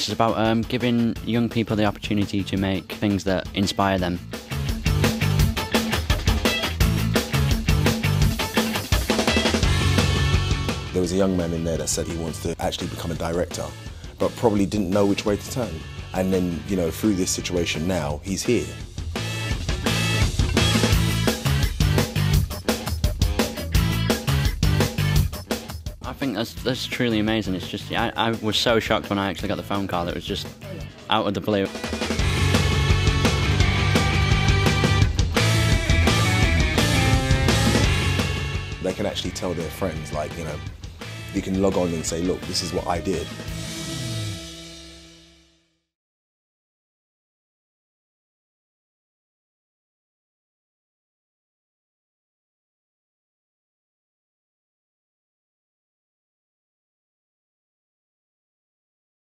Is about um, giving young people the opportunity to make things that inspire them. There was a young man in there that said he wants to actually become a director, but probably didn't know which way to turn. And then, you know, through this situation now, he's here. Think that's that's truly amazing. It's just I, I was so shocked when I actually got the phone call. It was just out of the blue. They can actually tell their friends, like, you know, you can log on and say, look, this is what I did.